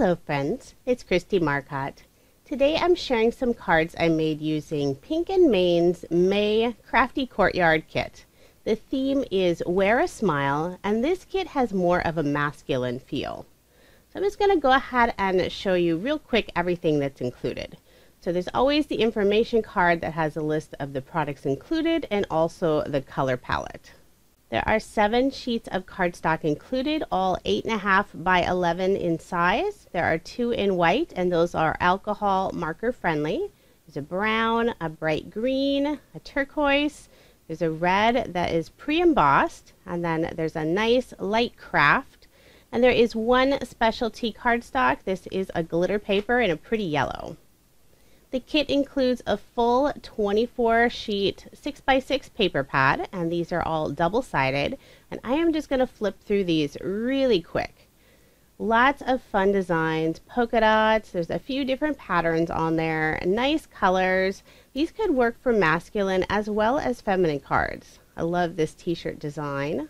Hello friends, it's Kristie Marcotte. Today I'm sharing some cards I made using Pink and Main's May Crafty Courtyard kit. The theme is Wear a Smile and this kit has more of a masculine feel. So I'm just going to go ahead and show you real quick everything that's included. So there's always the information card that has a list of the products included and also the color palette. There are seven sheets of cardstock included, all 8.5 by 11 in size. There are two in white, and those are alcohol marker friendly. There's a brown, a bright green, a turquoise. There's a red that is pre embossed, and then there's a nice light craft. And there is one specialty cardstock. This is a glitter paper in a pretty yellow. The kit includes a full 24 sheet 6x6 paper pad, and these are all double sided. And I am just going to flip through these really quick. Lots of fun designs, polka dots, there's a few different patterns on there, nice colors. These could work for masculine as well as feminine cards. I love this t shirt design.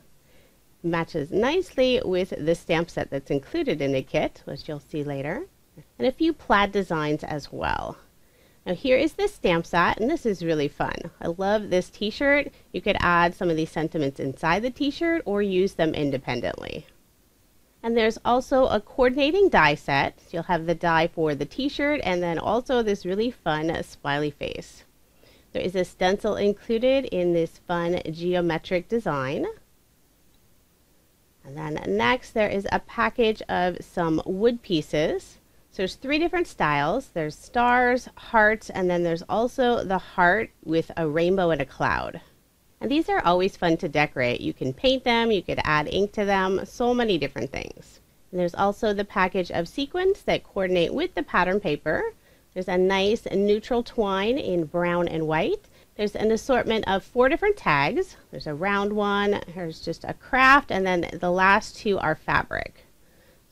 Matches nicely with the stamp set that's included in the kit, which you'll see later, and a few plaid designs as well. Now here is this stamp set, and this is really fun. I love this t-shirt. You could add some of these sentiments inside the t-shirt or use them independently. And there's also a coordinating die set. So you'll have the die for the t-shirt and then also this really fun smiley face. There is a stencil included in this fun geometric design. And then next there is a package of some wood pieces. So there's three different styles. There's stars, hearts, and then there's also the heart with a rainbow and a cloud. And these are always fun to decorate. You can paint them, you could add ink to them, so many different things. And there's also the package of sequins that coordinate with the pattern paper. There's a nice neutral twine in brown and white. There's an assortment of four different tags. There's a round one, there's just a craft, and then the last two are fabric.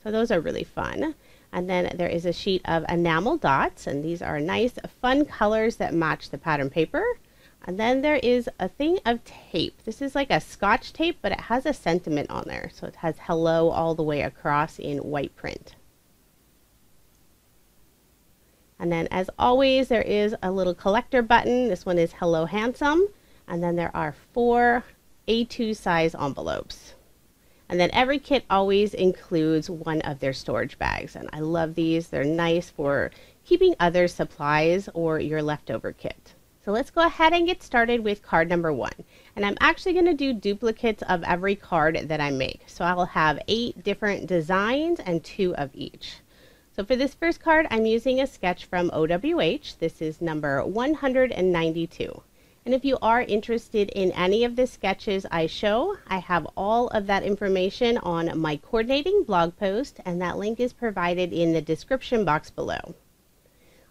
So those are really fun. And then there is a sheet of enamel dots, and these are nice, fun colors that match the pattern paper. And then there is a thing of tape. This is like a scotch tape, but it has a sentiment on there. So it has hello all the way across in white print. And then as always, there is a little collector button. This one is hello handsome. And then there are four A2 size envelopes. And then every kit always includes one of their storage bags. And I love these. They're nice for keeping other supplies or your leftover kit. So let's go ahead and get started with card number one. And I'm actually going to do duplicates of every card that I make. So I'll have eight different designs and two of each. So for this first card, I'm using a sketch from OWH. This is number 192. And if you are interested in any of the sketches I show, I have all of that information on my coordinating blog post, and that link is provided in the description box below.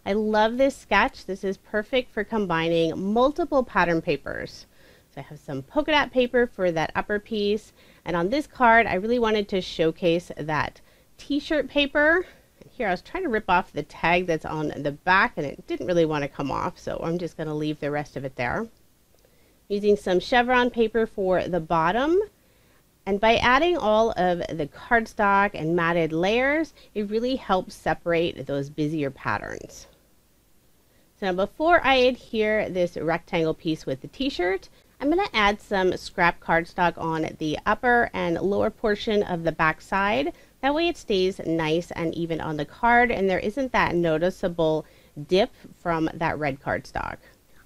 I love this sketch. This is perfect for combining multiple pattern papers. So I have some polka dot paper for that upper piece, and on this card, I really wanted to showcase that t-shirt paper here I was trying to rip off the tag that's on the back and it didn't really want to come off so I'm just going to leave the rest of it there. Using some chevron paper for the bottom and by adding all of the cardstock and matted layers it really helps separate those busier patterns. So now before I adhere this rectangle piece with the t-shirt I'm going to add some scrap cardstock on the upper and lower portion of the back side that way it stays nice and even on the card and there isn't that noticeable dip from that red cardstock.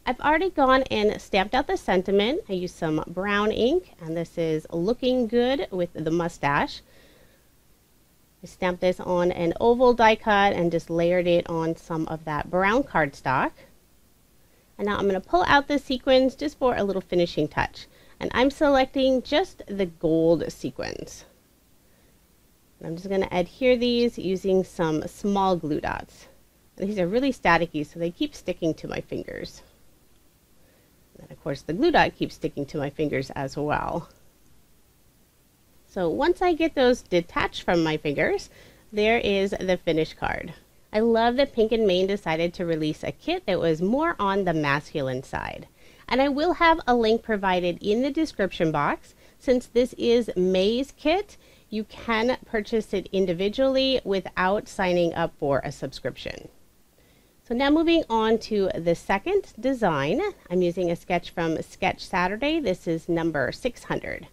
I've already gone and stamped out the sentiment. I used some brown ink and this is looking good with the mustache. I stamped this on an oval die cut and just layered it on some of that brown cardstock. And now I'm going to pull out the sequins just for a little finishing touch. And I'm selecting just the gold sequins. I'm just going to adhere these using some small glue dots. These are really staticky, so they keep sticking to my fingers. And of course, the glue dot keeps sticking to my fingers as well. So once I get those detached from my fingers, there is the finished card. I love that Pink and Main decided to release a kit that was more on the masculine side. And I will have a link provided in the description box. Since this is May's kit, you can purchase it individually without signing up for a subscription. So now moving on to the second design, I'm using a sketch from Sketch Saturday. This is number 600.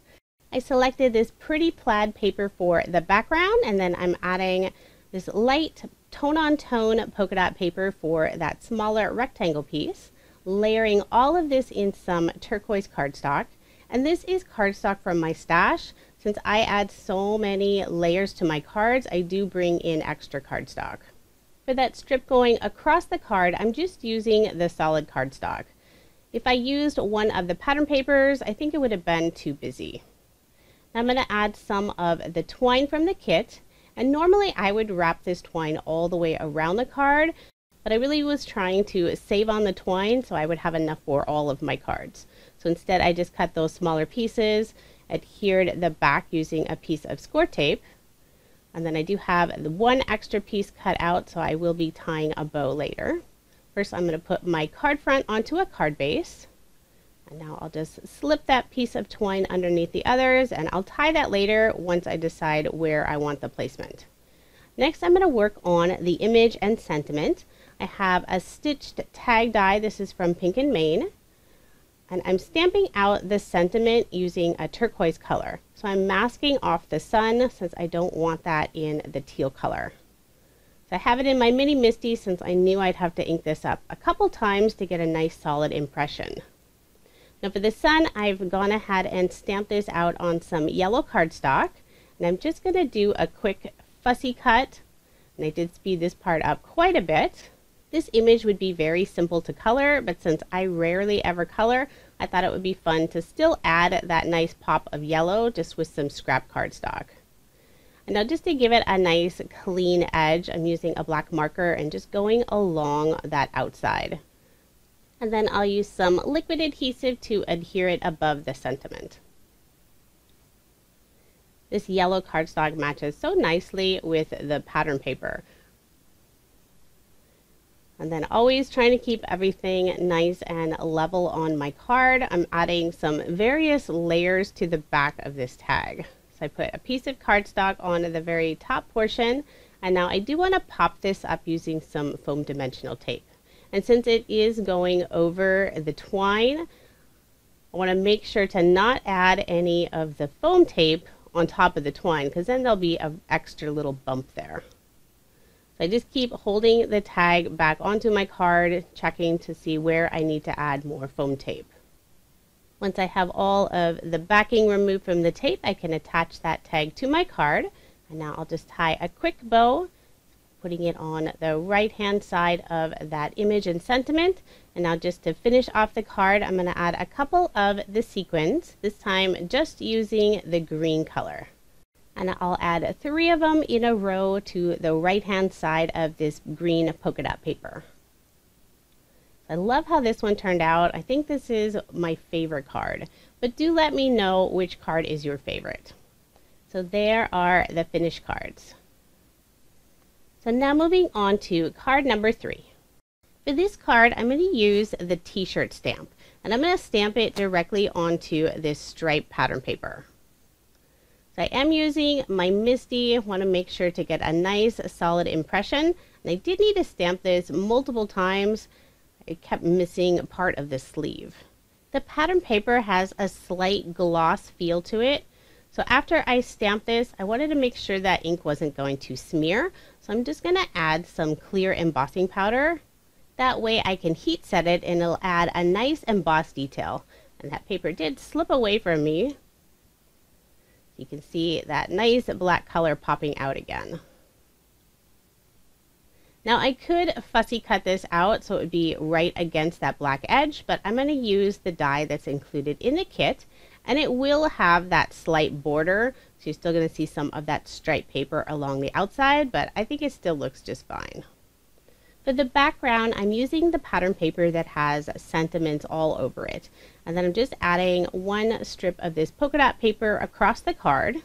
I selected this pretty plaid paper for the background and then I'm adding this light tone on tone polka dot paper for that smaller rectangle piece, layering all of this in some turquoise cardstock. And this is cardstock from my stash. Since I add so many layers to my cards, I do bring in extra cardstock. For that strip going across the card, I'm just using the solid cardstock. If I used one of the pattern papers, I think it would have been too busy. I'm going to add some of the twine from the kit. And normally I would wrap this twine all the way around the card, but I really was trying to save on the twine so I would have enough for all of my cards. So instead I just cut those smaller pieces, adhered the back using a piece of score tape, and then I do have one extra piece cut out, so I will be tying a bow later. First, I'm going to put my card front onto a card base. And now I'll just slip that piece of twine underneath the others, and I'll tie that later once I decide where I want the placement. Next, I'm going to work on the image and sentiment. I have a stitched tag die. This is from Pink and Main and I'm stamping out the sentiment using a turquoise color. So I'm masking off the sun since I don't want that in the teal color. So I have it in my mini MISTI since I knew I'd have to ink this up a couple times to get a nice solid impression. Now for the sun, I've gone ahead and stamped this out on some yellow cardstock. And I'm just going to do a quick fussy cut. And I did speed this part up quite a bit. This image would be very simple to color, but since I rarely ever color, I thought it would be fun to still add that nice pop of yellow just with some scrap cardstock. And now just to give it a nice clean edge, I'm using a black marker and just going along that outside. And then I'll use some liquid adhesive to adhere it above the sentiment. This yellow cardstock matches so nicely with the pattern paper. And then always trying to keep everything nice and level on my card. I'm adding some various layers to the back of this tag. So I put a piece of cardstock on the very top portion. And now I do want to pop this up using some foam dimensional tape. And since it is going over the twine, I want to make sure to not add any of the foam tape on top of the twine because then there'll be an extra little bump there. So I just keep holding the tag back onto my card, checking to see where I need to add more foam tape. Once I have all of the backing removed from the tape, I can attach that tag to my card. And now I'll just tie a quick bow, putting it on the right hand side of that image and sentiment. And now just to finish off the card, I'm going to add a couple of the sequins, this time just using the green color and I'll add three of them in a row to the right hand side of this green polka dot paper. I love how this one turned out. I think this is my favorite card, but do let me know which card is your favorite. So there are the finished cards. So now moving on to card number three. For this card, I'm going to use the t-shirt stamp, and I'm going to stamp it directly onto this stripe pattern paper. I am using my MISTI. want to make sure to get a nice solid impression. And I did need to stamp this multiple times. I kept missing part of the sleeve. The pattern paper has a slight gloss feel to it. So after I stamped this, I wanted to make sure that ink wasn't going to smear. So I'm just going to add some clear embossing powder. That way I can heat set it and it'll add a nice embossed detail. And that paper did slip away from me, you can see that nice black color popping out again. Now I could fussy cut this out so it would be right against that black edge, but I'm going to use the die that's included in the kit and it will have that slight border. So you're still going to see some of that striped paper along the outside, but I think it still looks just fine. For the background, I'm using the pattern paper that has sentiments all over it. And then I'm just adding one strip of this polka dot paper across the card.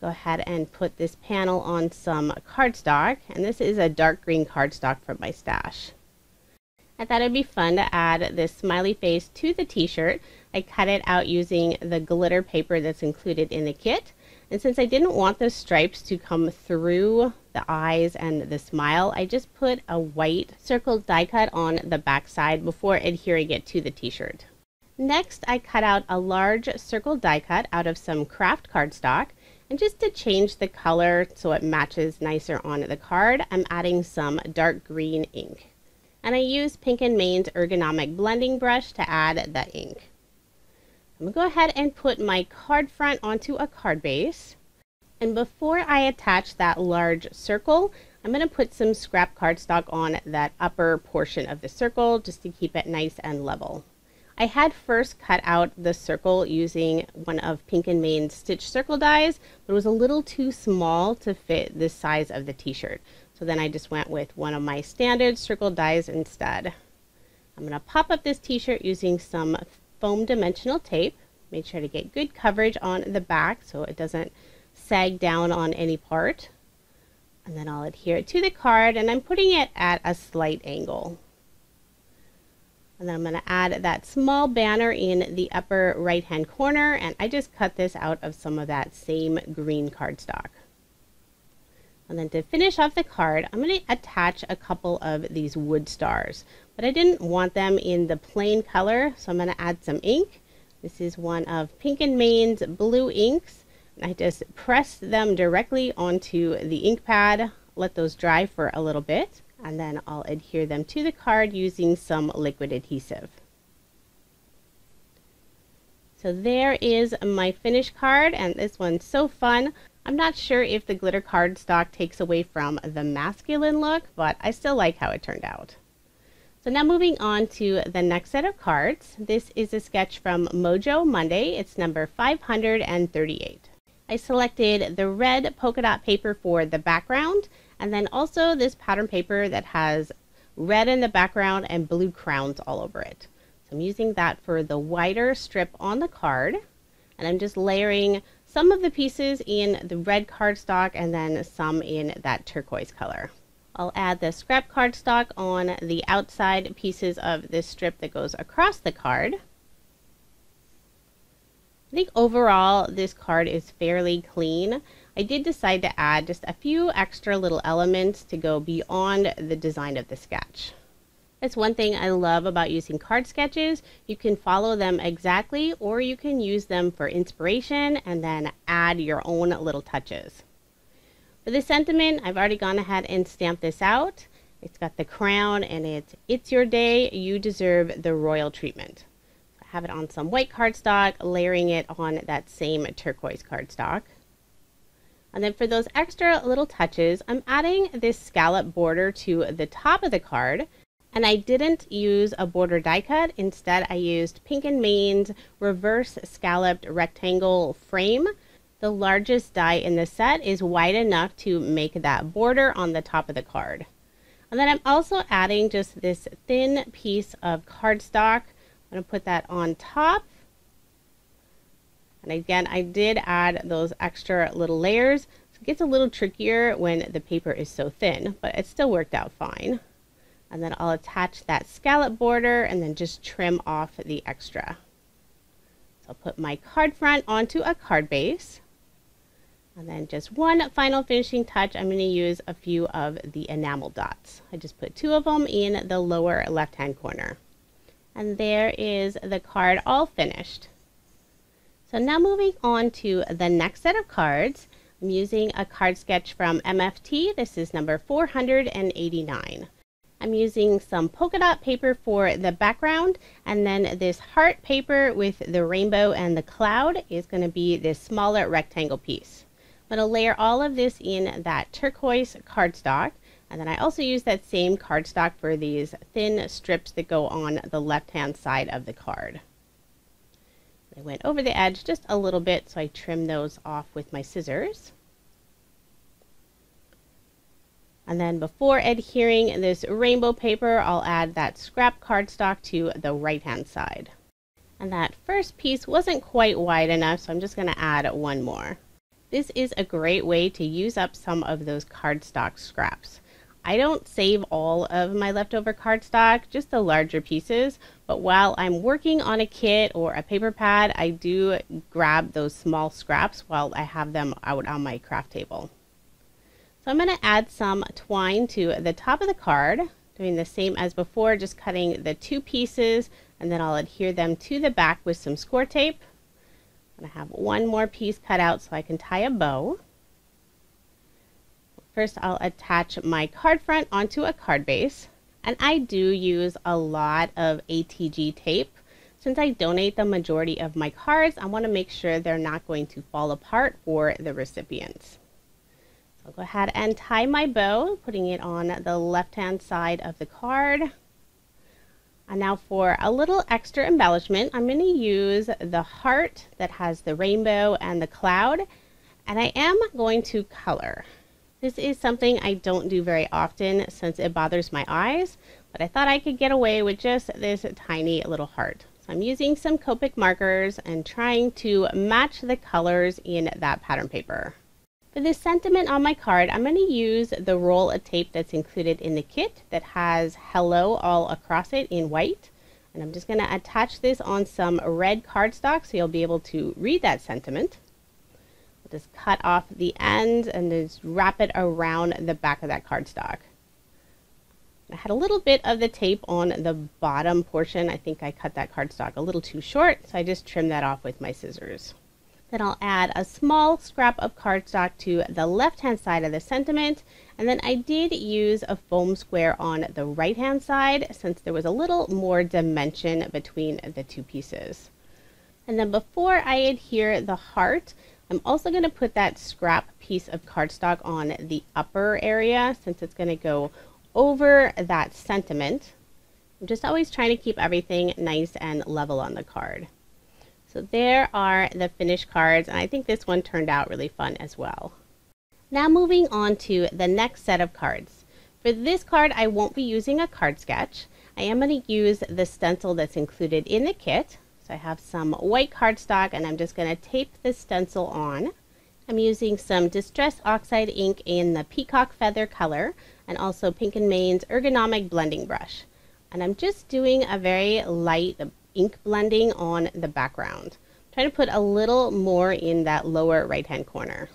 Go ahead and put this panel on some cardstock. And this is a dark green cardstock from my stash. I thought it'd be fun to add this smiley face to the t-shirt. I cut it out using the glitter paper that's included in the kit. And since I didn't want the stripes to come through the eyes and the smile, I just put a white circled die cut on the back side before adhering it to the t-shirt. Next, I cut out a large circle die cut out of some craft cardstock. And just to change the color so it matches nicer on the card, I'm adding some dark green ink. And I use Pink and Main's ergonomic blending brush to add the ink. I'm going to go ahead and put my card front onto a card base. And before I attach that large circle, I'm going to put some scrap cardstock on that upper portion of the circle just to keep it nice and level. I had first cut out the circle using one of Pink and Main's stitch circle dies, but it was a little too small to fit the size of the t-shirt. So then I just went with one of my standard circle dies instead. I'm going to pop up this t-shirt using some foam dimensional tape. Make sure to get good coverage on the back so it doesn't sag down on any part. And then I'll adhere it to the card and I'm putting it at a slight angle. And then I'm going to add that small banner in the upper right hand corner and I just cut this out of some of that same green cardstock. And then to finish off the card, I'm going to attach a couple of these wood stars. But I didn't want them in the plain color, so I'm going to add some ink. This is one of Pink and Main's blue inks. I just press them directly onto the ink pad, let those dry for a little bit, and then I'll adhere them to the card using some liquid adhesive. So there is my finished card, and this one's so fun. I'm not sure if the glitter cardstock takes away from the masculine look, but I still like how it turned out. So now moving on to the next set of cards. This is a sketch from Mojo Monday. It's number 538. I selected the red polka dot paper for the background and then also this pattern paper that has red in the background and blue crowns all over it. So I'm using that for the wider strip on the card and I'm just layering some of the pieces in the red cardstock and then some in that turquoise color. I'll add the scrap cardstock on the outside pieces of this strip that goes across the card. I think overall this card is fairly clean. I did decide to add just a few extra little elements to go beyond the design of the sketch. That's one thing I love about using card sketches. You can follow them exactly or you can use them for inspiration and then add your own little touches. For the sentiment, I've already gone ahead and stamped this out. It's got the crown and it's, it's your day, you deserve the royal treatment. I have it on some white cardstock, layering it on that same turquoise cardstock. And then for those extra little touches, I'm adding this scallop border to the top of the card and I didn't use a border die cut. Instead, I used Pink and Main's reverse scalloped rectangle frame. The largest die in the set is wide enough to make that border on the top of the card. And then I'm also adding just this thin piece of cardstock. I'm going to put that on top. And again, I did add those extra little layers. So it gets a little trickier when the paper is so thin, but it still worked out fine and then I'll attach that scallop border and then just trim off the extra. So I'll put my card front onto a card base. And then just one final finishing touch, I'm going to use a few of the enamel dots. I just put two of them in the lower left hand corner. And there is the card all finished. So now moving on to the next set of cards. I'm using a card sketch from MFT. This is number 489. I'm using some polka dot paper for the background and then this heart paper with the rainbow and the cloud is going to be this smaller rectangle piece. I'm going to layer all of this in that turquoise cardstock and then I also use that same cardstock for these thin strips that go on the left hand side of the card. I went over the edge just a little bit so I trimmed those off with my scissors. And then before adhering this rainbow paper, I'll add that scrap cardstock to the right hand side. And that first piece wasn't quite wide enough, so I'm just going to add one more. This is a great way to use up some of those cardstock scraps. I don't save all of my leftover cardstock, just the larger pieces. But while I'm working on a kit or a paper pad, I do grab those small scraps while I have them out on my craft table. So I'm going to add some twine to the top of the card, doing the same as before, just cutting the two pieces and then I'll adhere them to the back with some score tape. I'm going to have one more piece cut out so I can tie a bow. First, I'll attach my card front onto a card base. And I do use a lot of ATG tape. Since I donate the majority of my cards, I want to make sure they're not going to fall apart for the recipients. I'll go ahead and tie my bow, putting it on the left-hand side of the card. And now for a little extra embellishment, I'm going to use the heart that has the rainbow and the cloud. And I am going to color. This is something I don't do very often since it bothers my eyes, but I thought I could get away with just this tiny little heart. So I'm using some Copic markers and trying to match the colors in that pattern paper. For this sentiment on my card, I'm going to use the roll of tape that's included in the kit that has hello all across it in white. And I'm just going to attach this on some red cardstock so you'll be able to read that sentiment just cut off the ends and just wrap it around the back of that cardstock. I had a little bit of the tape on the bottom portion. I think I cut that cardstock a little too short, so I just trimmed that off with my scissors. Then I'll add a small scrap of cardstock to the left-hand side of the sentiment, and then I did use a foam square on the right-hand side since there was a little more dimension between the two pieces. And then before I adhere the heart, I'm also going to put that scrap piece of cardstock on the upper area since it's going to go over that sentiment. I'm just always trying to keep everything nice and level on the card. So there are the finished cards, and I think this one turned out really fun as well. Now moving on to the next set of cards. For this card, I won't be using a card sketch. I am going to use the stencil that's included in the kit. So I have some white cardstock and I'm just going to tape the stencil on. I'm using some Distress Oxide ink in the Peacock Feather color and also Pink and Main's Ergonomic Blending Brush. And I'm just doing a very light ink blending on the background. I'm trying to put a little more in that lower right hand corner.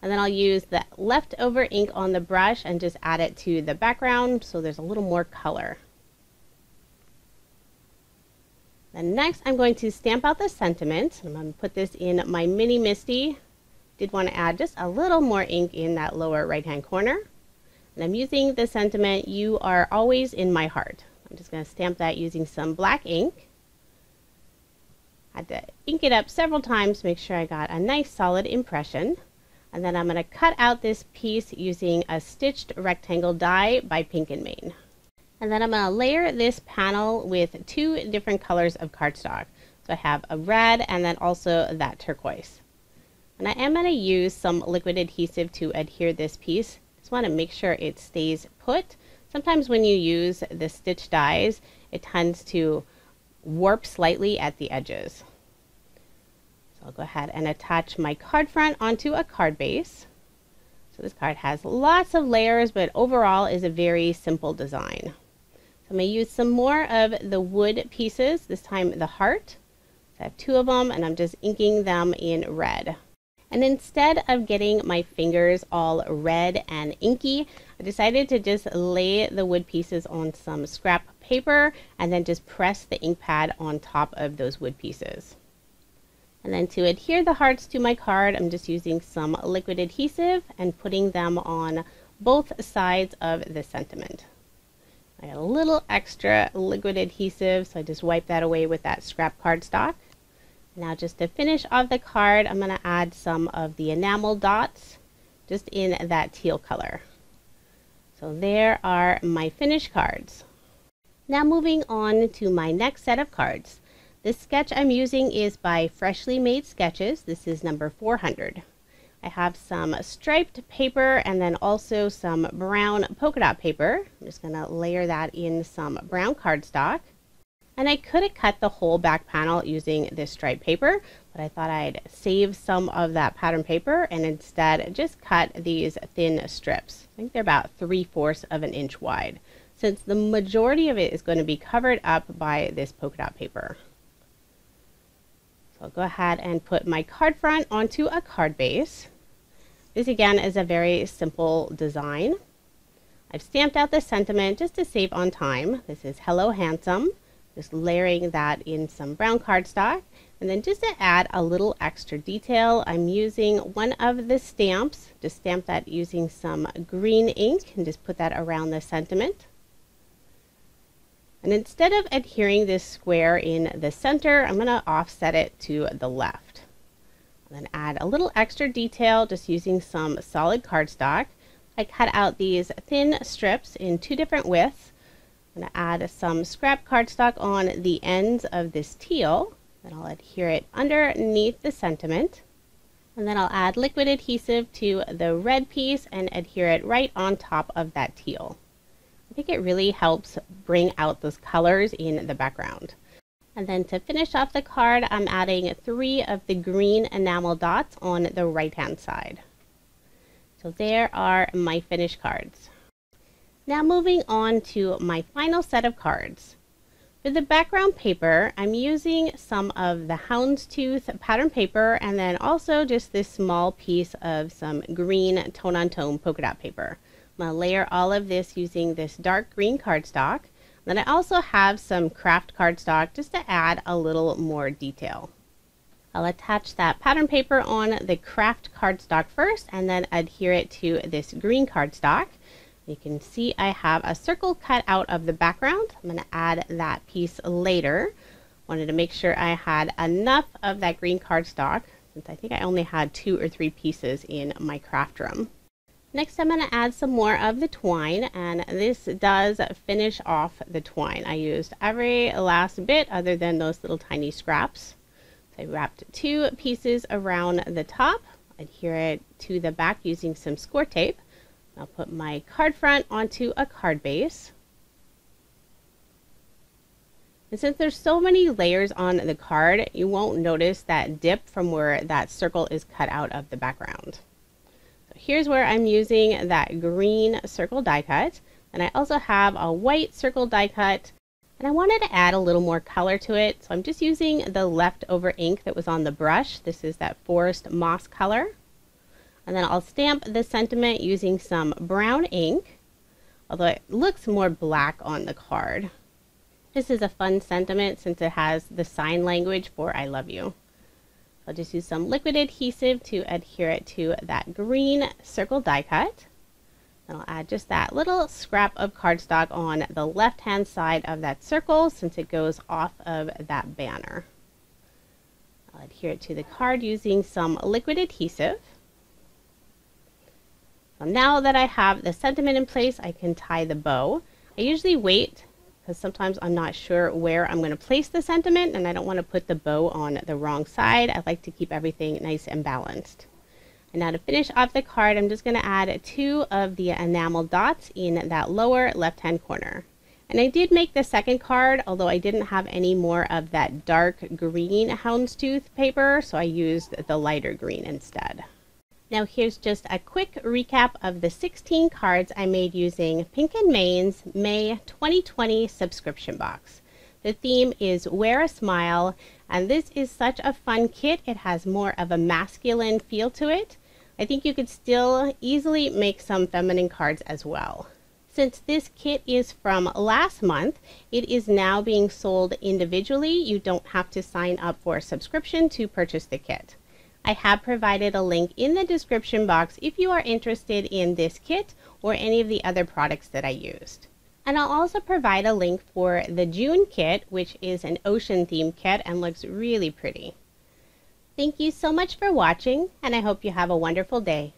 And then I'll use the leftover ink on the brush and just add it to the background so there's a little more color. Then next I'm going to stamp out the sentiment. I'm going to put this in my mini MISTI. Did want to add just a little more ink in that lower right hand corner. And I'm using the sentiment, you are always in my heart. I'm just going to stamp that using some black ink. I Had to ink it up several times to make sure I got a nice solid impression. And then I'm going to cut out this piece using a stitched rectangle die by Pink and Main. And then I'm going to layer this panel with two different colors of cardstock. So I have a red and then also that turquoise. And I am going to use some liquid adhesive to adhere this piece. Just want to make sure it stays put. Sometimes when you use the stitch dies, it tends to warp slightly at the edges. So I'll go ahead and attach my card front onto a card base. So this card has lots of layers, but overall is a very simple design. So I'm going to use some more of the wood pieces, this time the heart. So I have two of them and I'm just inking them in red. And instead of getting my fingers all red and inky, I decided to just lay the wood pieces on some scrap paper and then just press the ink pad on top of those wood pieces. And then to adhere the hearts to my card, I'm just using some liquid adhesive and putting them on both sides of the sentiment. I got a little extra liquid adhesive, so I just wipe that away with that scrap cardstock. Now just to finish off the card, I'm going to add some of the enamel dots just in that teal color. So there are my finished cards. Now moving on to my next set of cards. This sketch I'm using is by Freshly Made Sketches. This is number 400. I have some striped paper and then also some brown polka dot paper. I'm just going to layer that in some brown cardstock. And I could have cut the whole back panel using this striped paper, but I thought I'd save some of that pattern paper and instead just cut these thin strips. I think they're about 3 fourths of an inch wide, since the majority of it is going to be covered up by this polka dot paper. So I'll go ahead and put my card front onto a card base. This again is a very simple design. I've stamped out the sentiment just to save on time. This is Hello Handsome. Just layering that in some brown cardstock. And then just to add a little extra detail, I'm using one of the stamps, just stamp that using some green ink and just put that around the sentiment. And instead of adhering this square in the center, I'm going to offset it to the left. And then add a little extra detail just using some solid cardstock. I cut out these thin strips in two different widths. I'm going to add some scrap cardstock on the ends of this teal. Then I'll adhere it underneath the sentiment. And then I'll add liquid adhesive to the red piece and adhere it right on top of that teal. I think it really helps bring out those colors in the background. And then to finish off the card, I'm adding three of the green enamel dots on the right hand side. So there are my finished cards. Now moving on to my final set of cards. For the background paper, I'm using some of the houndstooth pattern paper and then also just this small piece of some green tone-on-tone polka dot paper. I'm going to layer all of this using this dark green cardstock. Then I also have some craft cardstock just to add a little more detail. I'll attach that pattern paper on the craft cardstock first and then adhere it to this green cardstock. You can see I have a circle cut out of the background. I'm going to add that piece later. Wanted to make sure I had enough of that green cardstock since I think I only had two or three pieces in my craft room. Next I'm going to add some more of the twine and this does finish off the twine. I used every last bit other than those little tiny scraps. So I wrapped two pieces around the top, adhere it to the back using some score tape. I'll put my card front onto a card base. And since there's so many layers on the card, you won't notice that dip from where that circle is cut out of the background. So here's where I'm using that green circle die cut. And I also have a white circle die cut. And I wanted to add a little more color to it. So I'm just using the leftover ink that was on the brush. This is that forest moss color. And then I'll stamp the sentiment using some brown ink, although it looks more black on the card. This is a fun sentiment since it has the sign language for I love you. I'll just use some liquid adhesive to adhere it to that green circle die cut. Then I'll add just that little scrap of cardstock on the left hand side of that circle since it goes off of that banner. I'll adhere it to the card using some liquid adhesive. Now that I have the sentiment in place, I can tie the bow. I usually wait because sometimes I'm not sure where I'm going to place the sentiment and I don't want to put the bow on the wrong side. I like to keep everything nice and balanced. And now to finish off the card, I'm just going to add two of the enamel dots in that lower left-hand corner. And I did make the second card, although I didn't have any more of that dark green houndstooth paper, so I used the lighter green instead. Now here's just a quick recap of the 16 cards I made using Pink and Main's May 2020 subscription box. The theme is Wear a Smile, and this is such a fun kit. It has more of a masculine feel to it. I think you could still easily make some feminine cards as well. Since this kit is from last month, it is now being sold individually. You don't have to sign up for a subscription to purchase the kit. I have provided a link in the description box if you are interested in this kit or any of the other products that I used. And I'll also provide a link for the June kit, which is an ocean theme kit and looks really pretty. Thank you so much for watching, and I hope you have a wonderful day.